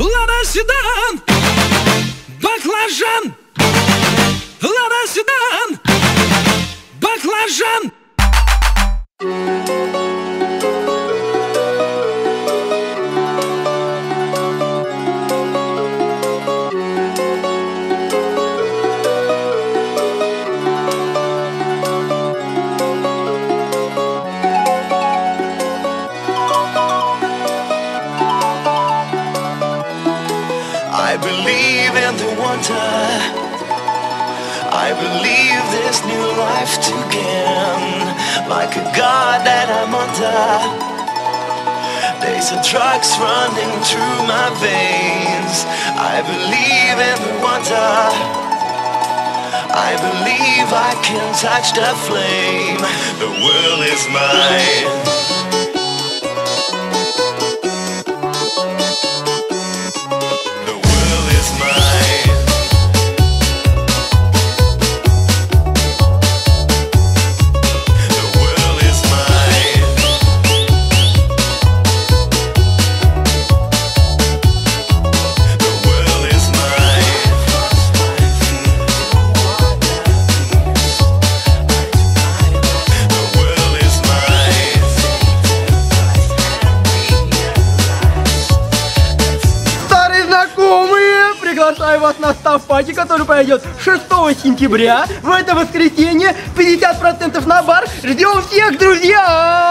Лада седан, баклажан, Лада седан, баклажан. I believe in the wonder. I believe this new life to gain. Like a god that I'm under. There's a drugs running through my veins. I believe in the wonder. I believe I can touch the flame. The world is mine. Приглашаю вас на став пати, который пройдет 6 сентября. В это воскресенье 50% на бар. Ждем всех, друзья!